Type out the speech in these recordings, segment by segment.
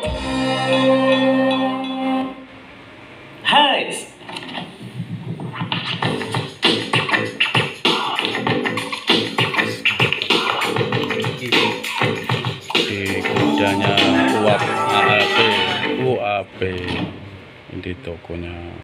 Hai. UAP ALP UAP ini tokonya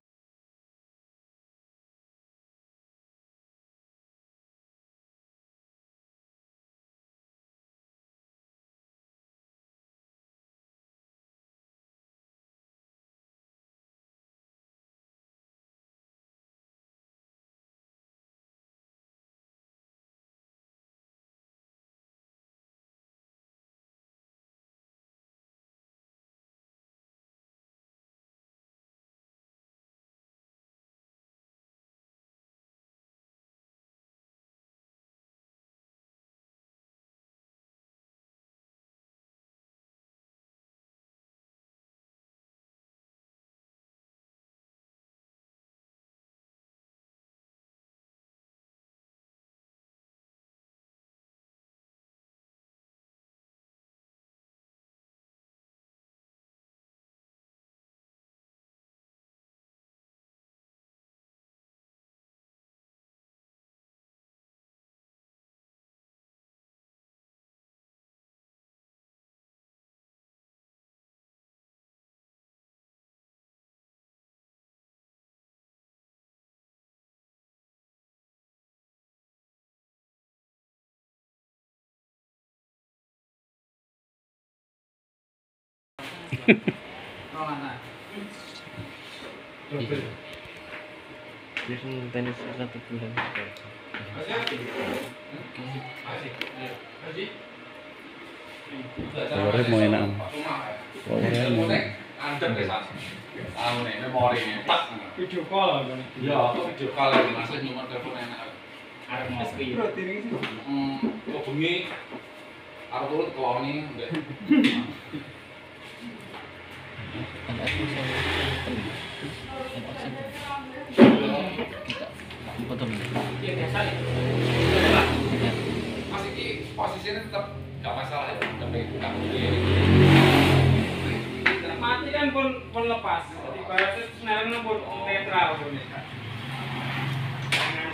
Biasanya tenis satu bulan. mau enakan powernya mau Anu nih. Pas. Video call kan. Ya, video call masuk nomor telepon enak. Arep ngopi. Hmm, enggak. Anak aku sama temen. Anak aku sama Kita potong. Masih ki posisinya tetap enggak masalah ya, tapi. Mati kan pun pun lepas. Jadi baratnya sebenarnya pun netral pun.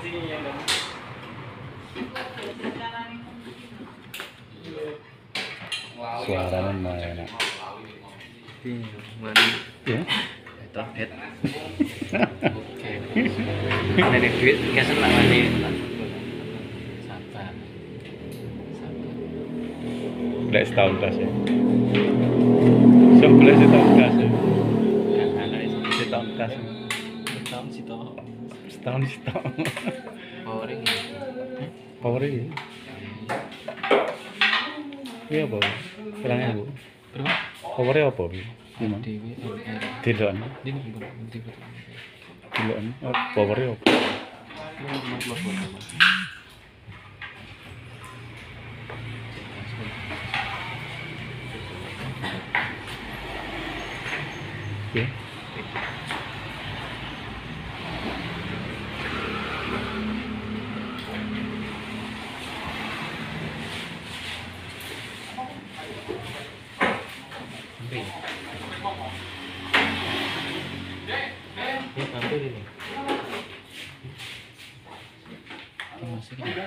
Sini ya dong. Melalui Suaranya mah enak. Iya, ya Target. Oke. Mana duit kasih lah mana? Sabar. Sabar. Udah setahun kas ya sebelah setahun kas ya itu setahun kas tahun sih toh. setahun setahun Powering. powernya ya iya apa kurangnya bu? Powernya apa bu gimana Dewi LR. tidak Ini apa ya hampir ini. Masih gitu.